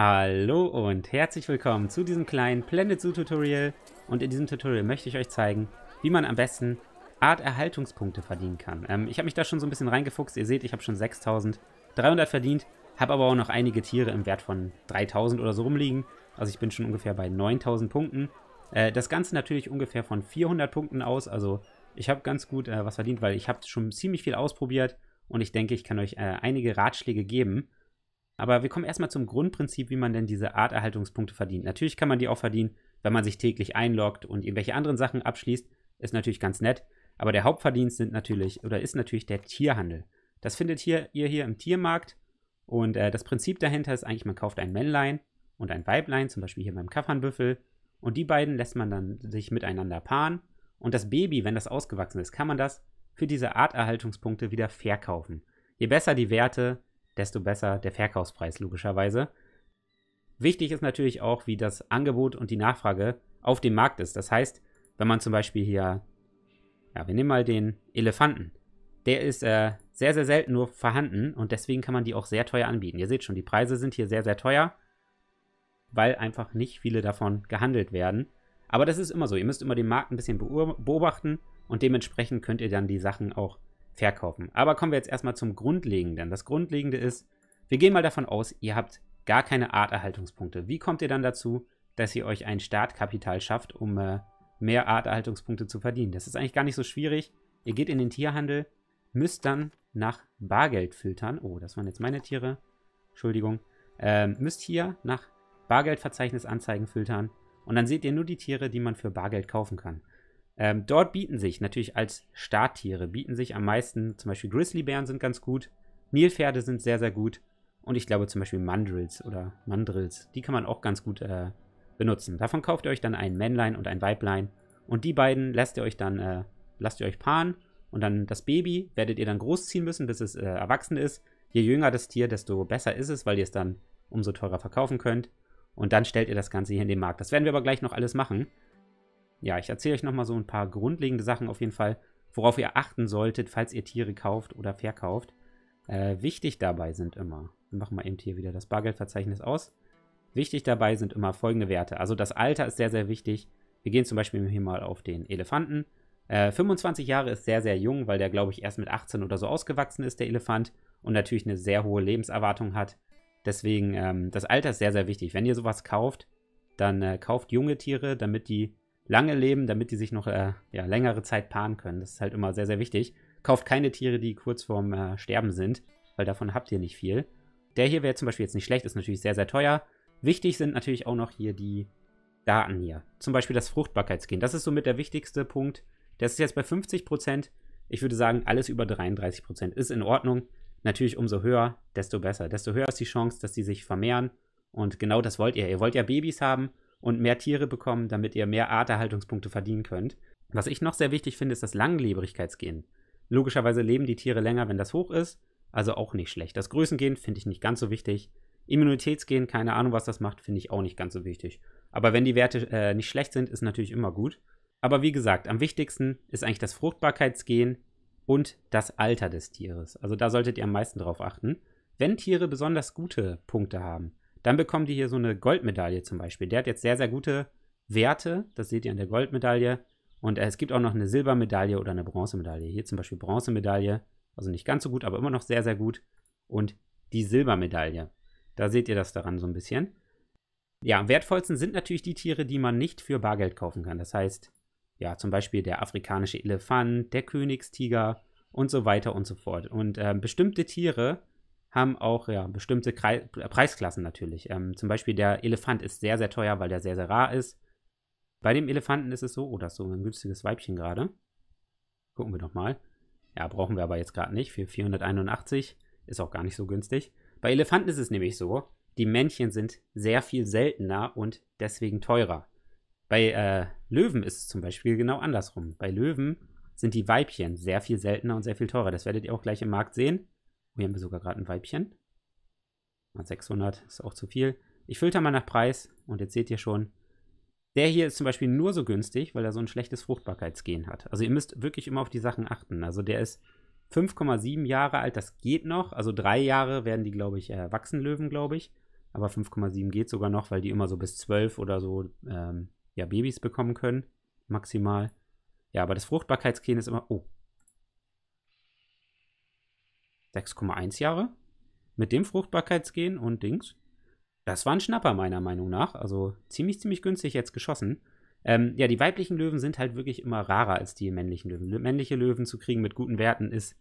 Hallo und herzlich willkommen zu diesem kleinen Planet Zoo Tutorial. Und in diesem Tutorial möchte ich euch zeigen, wie man am besten Arterhaltungspunkte verdienen kann. Ähm, ich habe mich da schon so ein bisschen reingefuchst, ihr seht, ich habe schon 6300 verdient, habe aber auch noch einige Tiere im Wert von 3000 oder so rumliegen, also ich bin schon ungefähr bei 9000 Punkten. Äh, das Ganze natürlich ungefähr von 400 Punkten aus, also ich habe ganz gut äh, was verdient, weil ich habe schon ziemlich viel ausprobiert. Und ich denke, ich kann euch äh, einige Ratschläge geben, aber wir kommen erstmal zum Grundprinzip, wie man denn diese Arterhaltungspunkte verdient. Natürlich kann man die auch verdienen, wenn man sich täglich einloggt und irgendwelche anderen Sachen abschließt. Ist natürlich ganz nett. Aber der Hauptverdienst sind natürlich oder ist natürlich der Tierhandel. Das findet hier, ihr hier im Tiermarkt. Und äh, das Prinzip dahinter ist eigentlich, man kauft ein Männlein und ein Weiblein, zum Beispiel hier beim Kaffernbüffel. Und die beiden lässt man dann sich miteinander paaren. Und das Baby, wenn das ausgewachsen ist, kann man das für diese Arterhaltungspunkte wieder verkaufen. Je besser die Werte, desto besser der Verkaufspreis logischerweise. Wichtig ist natürlich auch, wie das Angebot und die Nachfrage auf dem Markt ist. Das heißt, wenn man zum Beispiel hier, ja, wir nehmen mal den Elefanten. Der ist äh, sehr, sehr selten nur vorhanden und deswegen kann man die auch sehr teuer anbieten. Ihr seht schon, die Preise sind hier sehr, sehr teuer, weil einfach nicht viele davon gehandelt werden. Aber das ist immer so. Ihr müsst immer den Markt ein bisschen beobachten und dementsprechend könnt ihr dann die Sachen auch verkaufen. Aber kommen wir jetzt erstmal zum Grundlegenden. Das Grundlegende ist, wir gehen mal davon aus, ihr habt gar keine Arterhaltungspunkte. Wie kommt ihr dann dazu, dass ihr euch ein Startkapital schafft, um äh, mehr Arterhaltungspunkte zu verdienen? Das ist eigentlich gar nicht so schwierig. Ihr geht in den Tierhandel, müsst dann nach Bargeld filtern. Oh, das waren jetzt meine Tiere. Entschuldigung. Ähm, müsst hier nach Bargeldverzeichnis Anzeigen filtern. Und dann seht ihr nur die Tiere, die man für Bargeld kaufen kann. Ähm, dort bieten sich natürlich als Starttiere, bieten sich am meisten, zum Beispiel Grizzlybären sind ganz gut, Nilpferde sind sehr, sehr gut und ich glaube zum Beispiel Mandrills oder Mandrills, die kann man auch ganz gut äh, benutzen. Davon kauft ihr euch dann ein Männlein und ein Weiblein und die beiden lasst ihr euch dann, äh, lasst ihr euch paaren und dann das Baby werdet ihr dann großziehen müssen, bis es äh, erwachsen ist. Je jünger das Tier, desto besser ist es, weil ihr es dann umso teurer verkaufen könnt. Und dann stellt ihr das Ganze hier in den Markt. Das werden wir aber gleich noch alles machen ja, ich erzähle euch nochmal so ein paar grundlegende Sachen auf jeden Fall, worauf ihr achten solltet, falls ihr Tiere kauft oder verkauft. Äh, wichtig dabei sind immer, wir machen mal eben hier wieder das Bargeldverzeichnis aus. Wichtig dabei sind immer folgende Werte. Also das Alter ist sehr, sehr wichtig. Wir gehen zum Beispiel hier mal auf den Elefanten. Äh, 25 Jahre ist sehr, sehr jung, weil der, glaube ich, erst mit 18 oder so ausgewachsen ist, der Elefant. Und natürlich eine sehr hohe Lebenserwartung hat. Deswegen, ähm, das Alter ist sehr, sehr wichtig. Wenn ihr sowas kauft, dann äh, kauft junge Tiere, damit die lange leben, damit die sich noch äh, ja, längere Zeit paaren können. Das ist halt immer sehr, sehr wichtig. Kauft keine Tiere, die kurz vorm äh, Sterben sind, weil davon habt ihr nicht viel. Der hier wäre zum Beispiel jetzt nicht schlecht, ist natürlich sehr, sehr teuer. Wichtig sind natürlich auch noch hier die Daten hier. Zum Beispiel das Fruchtbarkeitsgen. Das ist somit der wichtigste Punkt. Das ist jetzt bei 50%. Ich würde sagen, alles über 33% ist in Ordnung. Natürlich umso höher, desto besser. Desto höher ist die Chance, dass sie sich vermehren. Und genau das wollt ihr. Ihr wollt ja Babys haben und mehr Tiere bekommen, damit ihr mehr Arterhaltungspunkte verdienen könnt. Was ich noch sehr wichtig finde, ist das Langlebrigkeitsgen. Logischerweise leben die Tiere länger, wenn das hoch ist, also auch nicht schlecht. Das Größengen finde ich nicht ganz so wichtig. Immunitätsgen, keine Ahnung, was das macht, finde ich auch nicht ganz so wichtig. Aber wenn die Werte äh, nicht schlecht sind, ist natürlich immer gut. Aber wie gesagt, am wichtigsten ist eigentlich das Fruchtbarkeitsgen und das Alter des Tieres. Also da solltet ihr am meisten drauf achten. Wenn Tiere besonders gute Punkte haben, dann bekommen die hier so eine Goldmedaille zum Beispiel. Der hat jetzt sehr, sehr gute Werte. Das seht ihr an der Goldmedaille. Und es gibt auch noch eine Silbermedaille oder eine Bronzemedaille. Hier zum Beispiel Bronzemedaille. Also nicht ganz so gut, aber immer noch sehr, sehr gut. Und die Silbermedaille. Da seht ihr das daran so ein bisschen. Ja, am wertvollsten sind natürlich die Tiere, die man nicht für Bargeld kaufen kann. Das heißt, ja, zum Beispiel der afrikanische Elefant, der Königstiger und so weiter und so fort. Und äh, bestimmte Tiere haben auch ja, bestimmte Kre Preisklassen natürlich. Ähm, zum Beispiel der Elefant ist sehr, sehr teuer, weil der sehr, sehr rar ist. Bei dem Elefanten ist es so, oh, das ist so ein günstiges Weibchen gerade. Gucken wir doch mal. Ja, brauchen wir aber jetzt gerade nicht. Für 481 ist auch gar nicht so günstig. Bei Elefanten ist es nämlich so, die Männchen sind sehr viel seltener und deswegen teurer. Bei äh, Löwen ist es zum Beispiel genau andersrum. Bei Löwen sind die Weibchen sehr viel seltener und sehr viel teurer. Das werdet ihr auch gleich im Markt sehen. Hier haben wir sogar gerade ein Weibchen. 600 ist auch zu viel. Ich filter mal nach Preis und jetzt seht ihr schon, der hier ist zum Beispiel nur so günstig, weil er so ein schlechtes Fruchtbarkeitsgen hat. Also ihr müsst wirklich immer auf die Sachen achten. Also der ist 5,7 Jahre alt, das geht noch. Also drei Jahre werden die, glaube ich, erwachsen Löwen, glaube ich. Aber 5,7 geht sogar noch, weil die immer so bis 12 oder so ähm, ja, Babys bekommen können. Maximal. Ja, aber das Fruchtbarkeitsgen ist immer. Oh. 6,1 Jahre. Mit dem Fruchtbarkeitsgen und Dings. Das war ein Schnapper, meiner Meinung nach. Also ziemlich, ziemlich günstig jetzt geschossen. Ähm, ja, die weiblichen Löwen sind halt wirklich immer rarer als die männlichen Löwen. Männliche Löwen zu kriegen mit guten Werten ist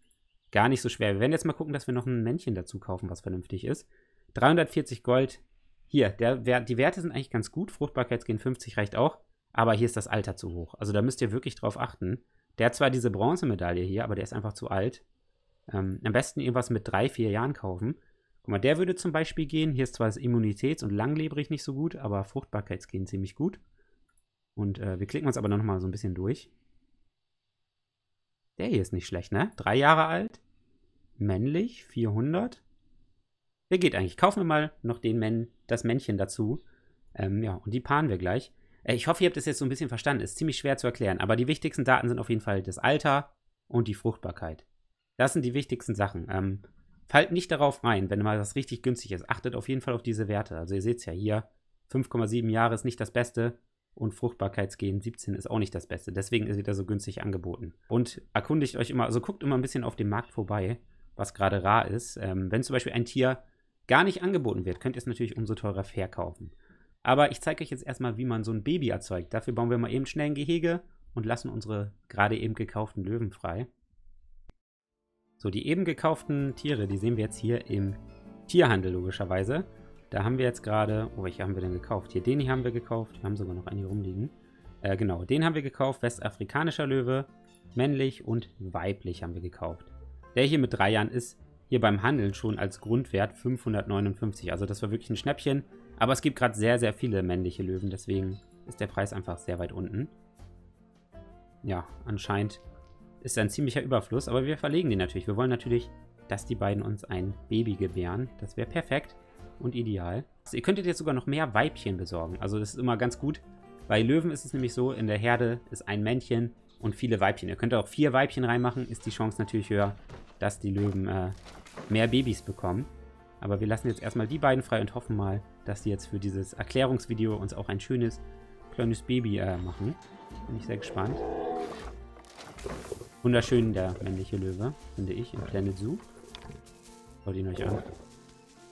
gar nicht so schwer. Wir werden jetzt mal gucken, dass wir noch ein Männchen dazu kaufen, was vernünftig ist. 340 Gold. Hier, der, die Werte sind eigentlich ganz gut. Fruchtbarkeitsgen 50 reicht auch. Aber hier ist das Alter zu hoch. Also da müsst ihr wirklich drauf achten. Der hat zwar diese Bronzemedaille hier, aber der ist einfach zu alt. Ähm, am besten irgendwas mit drei, vier Jahren kaufen. Guck mal, der würde zum Beispiel gehen. Hier ist zwar das Immunitäts- und Langlebrig nicht so gut, aber Fruchtbarkeitsgen ziemlich gut. Und äh, wir klicken uns aber noch mal so ein bisschen durch. Der hier ist nicht schlecht, ne? Drei Jahre alt, männlich, 400. Der geht eigentlich. Kaufen wir mal noch den Män das Männchen dazu. Ähm, ja, und die paaren wir gleich. Äh, ich hoffe, ihr habt das jetzt so ein bisschen verstanden. Ist ziemlich schwer zu erklären. Aber die wichtigsten Daten sind auf jeden Fall das Alter und die Fruchtbarkeit. Das sind die wichtigsten Sachen. Ähm, fallt nicht darauf rein, wenn mal das richtig günstig ist. Achtet auf jeden Fall auf diese Werte. Also ihr seht es ja hier. 5,7 Jahre ist nicht das Beste und Fruchtbarkeitsgen 17 ist auch nicht das Beste. Deswegen ist wieder so günstig angeboten. Und erkundigt euch immer, also guckt immer ein bisschen auf dem Markt vorbei, was gerade rar ist. Ähm, wenn zum Beispiel ein Tier gar nicht angeboten wird, könnt ihr es natürlich umso teurer verkaufen. Aber ich zeige euch jetzt erstmal, wie man so ein Baby erzeugt. Dafür bauen wir mal eben schnell ein Gehege und lassen unsere gerade eben gekauften Löwen frei. So, die eben gekauften Tiere, die sehen wir jetzt hier im Tierhandel logischerweise. Da haben wir jetzt gerade, oh, welche haben wir denn gekauft? Hier, den hier haben wir gekauft. Wir haben sogar noch einen hier rumliegen. Äh, genau, den haben wir gekauft. Westafrikanischer Löwe, männlich und weiblich haben wir gekauft. Der hier mit drei Jahren ist hier beim Handeln schon als Grundwert 559. Also das war wirklich ein Schnäppchen. Aber es gibt gerade sehr, sehr viele männliche Löwen. Deswegen ist der Preis einfach sehr weit unten. Ja, anscheinend ist ein ziemlicher Überfluss. Aber wir verlegen den natürlich. Wir wollen natürlich, dass die beiden uns ein Baby gebären. Das wäre perfekt und ideal. Also ihr könntet jetzt sogar noch mehr Weibchen besorgen. Also das ist immer ganz gut. Bei Löwen ist es nämlich so, in der Herde ist ein Männchen und viele Weibchen. Ihr könnt auch vier Weibchen reinmachen, ist die Chance natürlich höher, dass die Löwen äh, mehr Babys bekommen. Aber wir lassen jetzt erstmal die beiden frei und hoffen mal, dass die jetzt für dieses Erklärungsvideo uns auch ein schönes kleines Baby äh, machen. Bin ich sehr gespannt. Wunderschön der männliche Löwe, finde ich, im Planet Zoo. Schaut ihn euch an.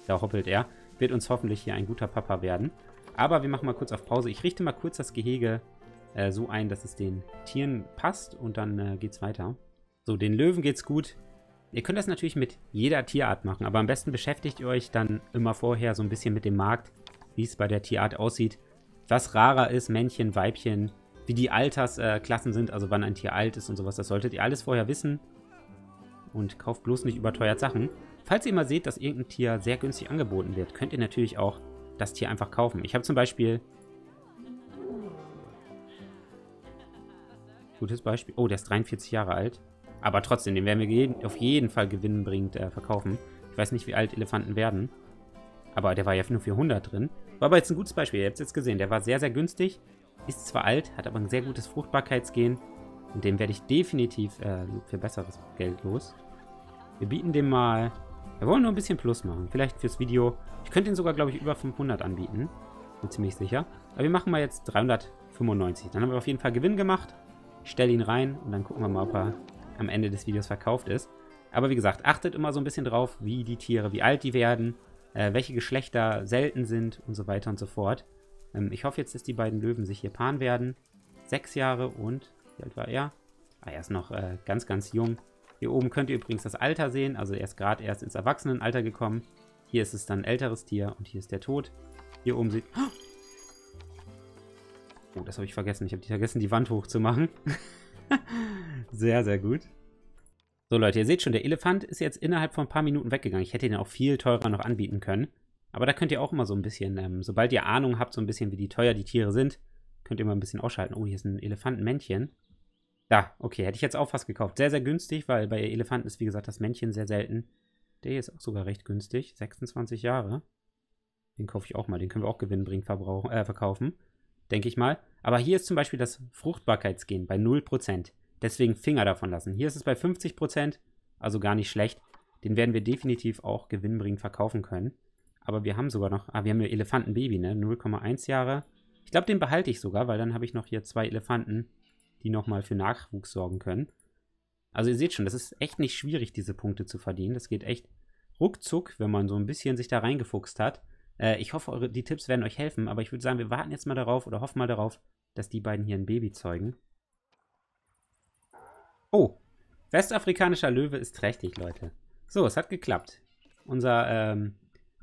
Da hoppelt er. Wird uns hoffentlich hier ein guter Papa werden. Aber wir machen mal kurz auf Pause. Ich richte mal kurz das Gehege äh, so ein, dass es den Tieren passt und dann äh, geht's weiter. So, den Löwen geht's gut. Ihr könnt das natürlich mit jeder Tierart machen, aber am besten beschäftigt ihr euch dann immer vorher so ein bisschen mit dem Markt, wie es bei der Tierart aussieht, was rarer ist, Männchen, Weibchen, wie die Altersklassen äh, sind, also wann ein Tier alt ist und sowas. Das solltet ihr alles vorher wissen. Und kauft bloß nicht überteuert Sachen. Falls ihr mal seht, dass irgendein Tier sehr günstig angeboten wird, könnt ihr natürlich auch das Tier einfach kaufen. Ich habe zum Beispiel... Gutes Beispiel. Oh, der ist 43 Jahre alt. Aber trotzdem, den werden wir auf jeden Fall gewinnbringend äh, verkaufen. Ich weiß nicht, wie alt Elefanten werden. Aber der war ja nur für 100 drin. War aber jetzt ein gutes Beispiel. Ihr habt es jetzt gesehen. Der war sehr, sehr günstig. Ist zwar alt, hat aber ein sehr gutes Fruchtbarkeitsgen. Und dem werde ich definitiv äh, für besseres Geld los. Wir bieten dem mal wir wollen nur ein bisschen Plus machen. Vielleicht fürs Video. Ich könnte ihn sogar, glaube ich, über 500 anbieten. Bin ziemlich sicher. Aber wir machen mal jetzt 395. Dann haben wir auf jeden Fall Gewinn gemacht. Ich stelle ihn rein und dann gucken wir mal, ob er am Ende des Videos verkauft ist. Aber wie gesagt, achtet immer so ein bisschen drauf, wie die Tiere, wie alt die werden, äh, welche Geschlechter selten sind und so weiter und so fort. Ähm, ich hoffe jetzt, dass die beiden Löwen sich hier paaren werden. Sechs Jahre und, wie alt war er? Ah, er ist noch äh, ganz, ganz jung. Hier oben könnt ihr übrigens das Alter sehen. Also er ist gerade erst ins Erwachsenenalter gekommen. Hier ist es dann ein älteres Tier und hier ist der Tod. Hier oben sieht... Oh, das habe ich vergessen. Ich habe vergessen, die Wand hochzumachen. sehr, sehr gut. So, Leute, ihr seht schon, der Elefant ist jetzt innerhalb von ein paar Minuten weggegangen. Ich hätte ihn auch viel teurer noch anbieten können. Aber da könnt ihr auch immer so ein bisschen, ähm, sobald ihr Ahnung habt, so ein bisschen, wie die teuer die Tiere sind, könnt ihr mal ein bisschen ausschalten. Oh, hier ist ein Elefantenmännchen. Da, okay, hätte ich jetzt auch fast gekauft. Sehr, sehr günstig, weil bei Elefanten ist, wie gesagt, das Männchen sehr selten. Der hier ist auch sogar recht günstig. 26 Jahre. Den kaufe ich auch mal. Den können wir auch gewinnbringend äh, verkaufen. Denke ich mal. Aber hier ist zum Beispiel das Fruchtbarkeitsgen bei 0%. Deswegen Finger davon lassen. Hier ist es bei 50%, also gar nicht schlecht. Den werden wir definitiv auch gewinnbringend verkaufen können. Aber wir haben sogar noch, ah, wir haben ein Elefantenbaby, ne? 0,1 Jahre. Ich glaube, den behalte ich sogar, weil dann habe ich noch hier zwei Elefanten, die nochmal für Nachwuchs sorgen können. Also ihr seht schon, das ist echt nicht schwierig, diese Punkte zu verdienen. Das geht echt ruckzuck, wenn man so ein bisschen sich da reingefuchst hat. Äh, ich hoffe, eure, die Tipps werden euch helfen, aber ich würde sagen, wir warten jetzt mal darauf oder hoffen mal darauf, dass die beiden hier ein Baby zeugen. Oh, westafrikanischer Löwe ist trächtig, Leute. So, es hat geklappt. Unser ähm,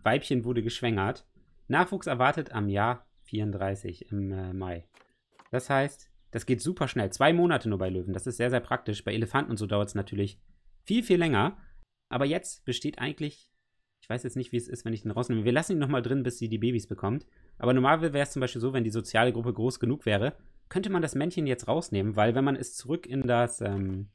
Weibchen wurde geschwängert. Nachwuchs erwartet am Jahr 34 im äh, Mai. Das heißt, das geht super schnell. Zwei Monate nur bei Löwen. Das ist sehr, sehr praktisch. Bei Elefanten und so dauert es natürlich viel, viel länger. Aber jetzt besteht eigentlich, ich weiß jetzt nicht, wie es ist, wenn ich den rausnehme. Wir lassen ihn nochmal drin, bis sie die Babys bekommt. Aber normalerweise wäre es zum Beispiel so, wenn die soziale Gruppe groß genug wäre, könnte man das Männchen jetzt rausnehmen, weil wenn man es zurück in das, ähm,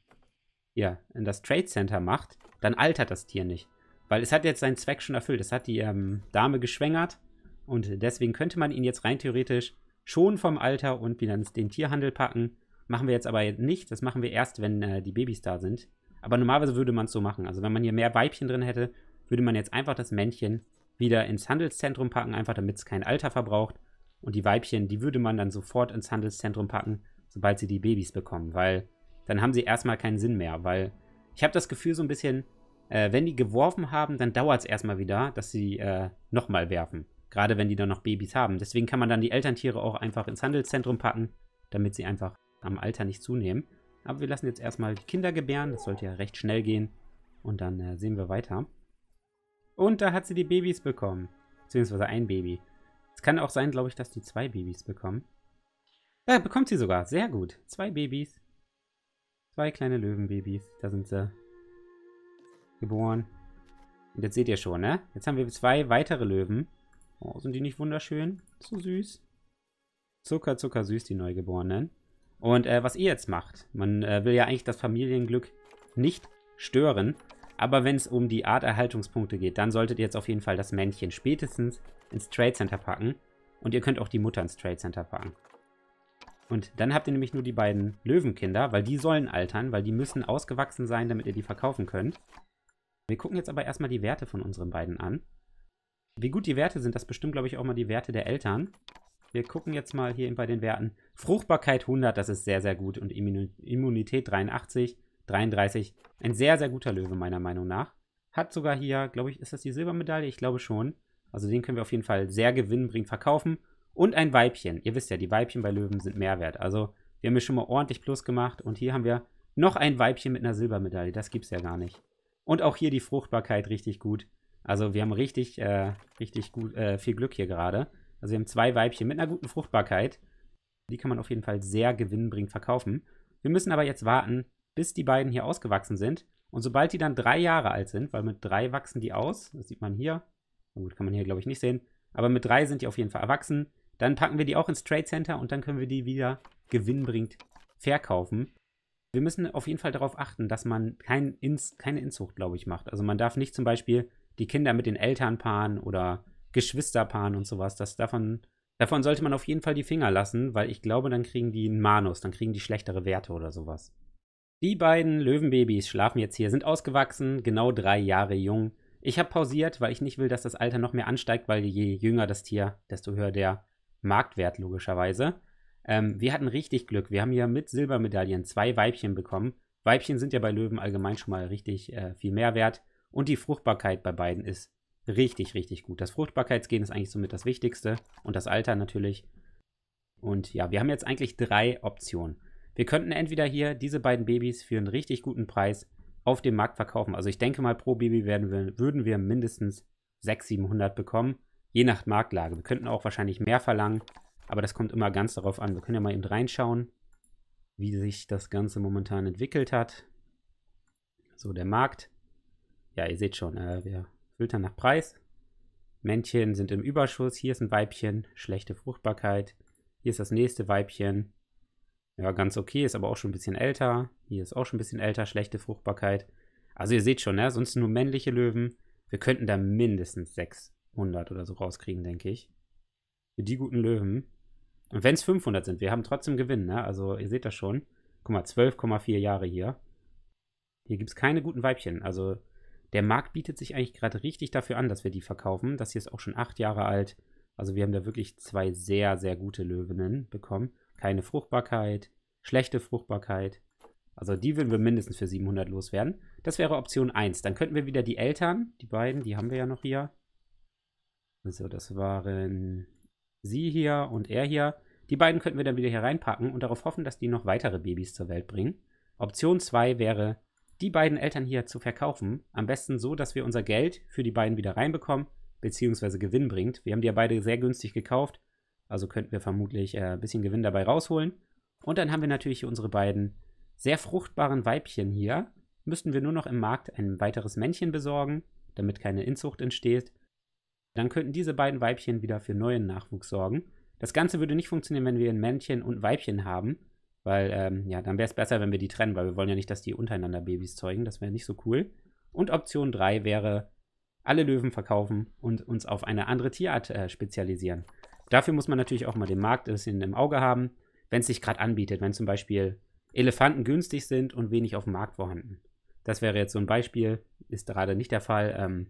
ja, in das Trade Center macht, dann altert das Tier nicht. Weil es hat jetzt seinen Zweck schon erfüllt. Es hat die ähm, Dame geschwängert und deswegen könnte man ihn jetzt rein theoretisch schon vom Alter und wieder ins den Tierhandel packen. Machen wir jetzt aber nicht. Das machen wir erst, wenn äh, die Babys da sind. Aber normalerweise würde man es so machen. Also wenn man hier mehr Weibchen drin hätte, würde man jetzt einfach das Männchen wieder ins Handelszentrum packen, einfach damit es kein Alter verbraucht. Und die Weibchen, die würde man dann sofort ins Handelszentrum packen, sobald sie die Babys bekommen. Weil dann haben sie erstmal keinen Sinn mehr. Weil ich habe das Gefühl so ein bisschen, äh, wenn die geworfen haben, dann dauert es erstmal wieder, dass sie äh, nochmal werfen. Gerade wenn die dann noch Babys haben. Deswegen kann man dann die Elterntiere auch einfach ins Handelszentrum packen, damit sie einfach am Alter nicht zunehmen. Aber wir lassen jetzt erstmal die Kinder gebären. Das sollte ja recht schnell gehen. Und dann äh, sehen wir weiter. Und da hat sie die Babys bekommen. Beziehungsweise ein Baby. Es kann auch sein, glaube ich, dass die zwei Babys bekommen. Ja, bekommt sie sogar. Sehr gut. Zwei Babys. Zwei kleine Löwenbabys. Da sind sie geboren. Und jetzt seht ihr schon, ne? Jetzt haben wir zwei weitere Löwen. Oh, sind die nicht wunderschön? So süß. Zucker, zucker süß, die Neugeborenen. Und äh, was ihr jetzt macht, man äh, will ja eigentlich das Familienglück nicht stören. Aber wenn es um die Arterhaltungspunkte geht, dann solltet ihr jetzt auf jeden Fall das Männchen spätestens ins Trade Center packen. Und ihr könnt auch die Mutter ins Trade Center packen. Und dann habt ihr nämlich nur die beiden Löwenkinder, weil die sollen altern, weil die müssen ausgewachsen sein, damit ihr die verkaufen könnt. Wir gucken jetzt aber erstmal die Werte von unseren beiden an. Wie gut die Werte sind, das bestimmt, glaube ich, auch mal die Werte der Eltern. Wir gucken jetzt mal hier bei den Werten. Fruchtbarkeit 100, das ist sehr, sehr gut. Und Immunität 83, 33. Ein sehr, sehr guter Löwe, meiner Meinung nach. Hat sogar hier, glaube ich, ist das die Silbermedaille? Ich glaube schon. Also den können wir auf jeden Fall sehr gewinnbringend verkaufen. Und ein Weibchen. Ihr wisst ja, die Weibchen bei Löwen sind Mehrwert. Also wir haben hier schon mal ordentlich Plus gemacht. Und hier haben wir noch ein Weibchen mit einer Silbermedaille. Das gibt es ja gar nicht. Und auch hier die Fruchtbarkeit richtig gut. Also wir haben richtig, äh, richtig gut, äh, viel Glück hier gerade. Also wir haben zwei Weibchen mit einer guten Fruchtbarkeit. Die kann man auf jeden Fall sehr gewinnbringend verkaufen. Wir müssen aber jetzt warten, bis die beiden hier ausgewachsen sind. Und sobald die dann drei Jahre alt sind, weil mit drei wachsen die aus, das sieht man hier. Gut, kann man hier glaube ich nicht sehen. Aber mit drei sind die auf jeden Fall erwachsen. Dann packen wir die auch ins Trade Center und dann können wir die wieder gewinnbringend verkaufen wir müssen auf jeden Fall darauf achten, dass man kein Ins, keine Inzucht, glaube ich, macht. Also man darf nicht zum Beispiel die Kinder mit den Eltern paaren oder Geschwister paaren und sowas. Das davon, davon sollte man auf jeden Fall die Finger lassen, weil ich glaube, dann kriegen die einen Manus, dann kriegen die schlechtere Werte oder sowas. Die beiden Löwenbabys schlafen jetzt hier, sind ausgewachsen, genau drei Jahre jung. Ich habe pausiert, weil ich nicht will, dass das Alter noch mehr ansteigt, weil je jünger das Tier, desto höher der Marktwert logischerweise. Ähm, wir hatten richtig Glück. Wir haben hier mit Silbermedaillen zwei Weibchen bekommen. Weibchen sind ja bei Löwen allgemein schon mal richtig äh, viel Mehrwert. Und die Fruchtbarkeit bei beiden ist richtig, richtig gut. Das Fruchtbarkeitsgen ist eigentlich somit das Wichtigste. Und das Alter natürlich. Und ja, wir haben jetzt eigentlich drei Optionen. Wir könnten entweder hier diese beiden Babys für einen richtig guten Preis auf dem Markt verkaufen. Also ich denke mal, pro Baby werden wir, würden wir mindestens 600, 700 bekommen. Je nach Marktlage. Wir könnten auch wahrscheinlich mehr verlangen. Aber das kommt immer ganz darauf an. Wir können ja mal eben reinschauen, wie sich das Ganze momentan entwickelt hat. So, der Markt. Ja, ihr seht schon, äh, wir filtern nach Preis. Männchen sind im Überschuss. Hier ist ein Weibchen, schlechte Fruchtbarkeit. Hier ist das nächste Weibchen. Ja, ganz okay, ist aber auch schon ein bisschen älter. Hier ist auch schon ein bisschen älter, schlechte Fruchtbarkeit. Also ihr seht schon, ne? sonst nur männliche Löwen. Wir könnten da mindestens 600 oder so rauskriegen, denke ich. Für die guten Löwen. Und wenn es 500 sind, wir haben trotzdem Gewinn, ne? Also ihr seht das schon. Guck mal, 12,4 Jahre hier. Hier gibt es keine guten Weibchen. Also Der Markt bietet sich eigentlich gerade richtig dafür an, dass wir die verkaufen. Das hier ist auch schon acht Jahre alt. Also wir haben da wirklich zwei sehr, sehr gute Löwinnen bekommen. Keine Fruchtbarkeit, schlechte Fruchtbarkeit. Also die würden wir mindestens für 700 loswerden. Das wäre Option 1. Dann könnten wir wieder die Eltern, die beiden, die haben wir ja noch hier. Also das waren sie hier und er hier. Die beiden könnten wir dann wieder hier reinpacken und darauf hoffen, dass die noch weitere Babys zur Welt bringen. Option 2 wäre, die beiden Eltern hier zu verkaufen. Am besten so, dass wir unser Geld für die beiden wieder reinbekommen, beziehungsweise Gewinn bringt. Wir haben die ja beide sehr günstig gekauft, also könnten wir vermutlich äh, ein bisschen Gewinn dabei rausholen. Und dann haben wir natürlich unsere beiden sehr fruchtbaren Weibchen hier. Müssten wir nur noch im Markt ein weiteres Männchen besorgen, damit keine Inzucht entsteht. Dann könnten diese beiden Weibchen wieder für neuen Nachwuchs sorgen. Das Ganze würde nicht funktionieren, wenn wir ein Männchen und Weibchen haben, weil, ähm, ja, dann wäre es besser, wenn wir die trennen, weil wir wollen ja nicht, dass die untereinander Babys zeugen. Das wäre nicht so cool. Und Option 3 wäre, alle Löwen verkaufen und uns auf eine andere Tierart äh, spezialisieren. Dafür muss man natürlich auch mal den Markt ein bisschen im Auge haben, wenn es sich gerade anbietet, wenn zum Beispiel Elefanten günstig sind und wenig auf dem Markt vorhanden. Das wäre jetzt so ein Beispiel, ist gerade nicht der Fall. Ähm,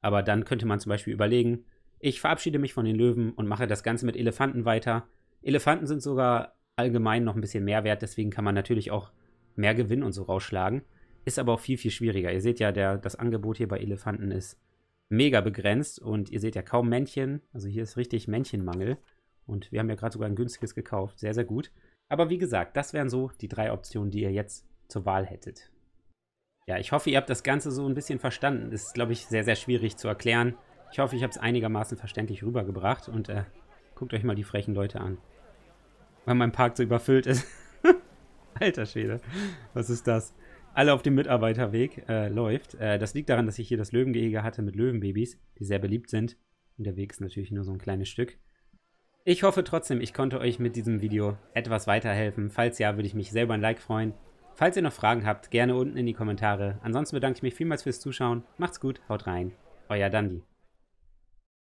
aber dann könnte man zum Beispiel überlegen, ich verabschiede mich von den Löwen und mache das Ganze mit Elefanten weiter. Elefanten sind sogar allgemein noch ein bisschen mehr wert, deswegen kann man natürlich auch mehr Gewinn und so rausschlagen. Ist aber auch viel, viel schwieriger. Ihr seht ja, der, das Angebot hier bei Elefanten ist mega begrenzt und ihr seht ja kaum Männchen. Also hier ist richtig Männchenmangel. Und wir haben ja gerade sogar ein günstiges gekauft. Sehr, sehr gut. Aber wie gesagt, das wären so die drei Optionen, die ihr jetzt zur Wahl hättet. Ja, ich hoffe, ihr habt das Ganze so ein bisschen verstanden. Das ist, glaube ich, sehr, sehr schwierig zu erklären. Ich hoffe, ich habe es einigermaßen verständlich rübergebracht. Und äh, guckt euch mal die frechen Leute an. Weil mein Park so überfüllt ist. Alter Schwede. Was ist das? Alle auf dem Mitarbeiterweg äh, läuft. Äh, das liegt daran, dass ich hier das Löwengehege hatte mit Löwenbabys, die sehr beliebt sind. Und der Weg ist natürlich nur so ein kleines Stück. Ich hoffe trotzdem, ich konnte euch mit diesem Video etwas weiterhelfen. Falls ja, würde ich mich selber ein Like freuen. Falls ihr noch Fragen habt, gerne unten in die Kommentare. Ansonsten bedanke ich mich vielmals fürs Zuschauen. Macht's gut, haut rein. Euer Dandy.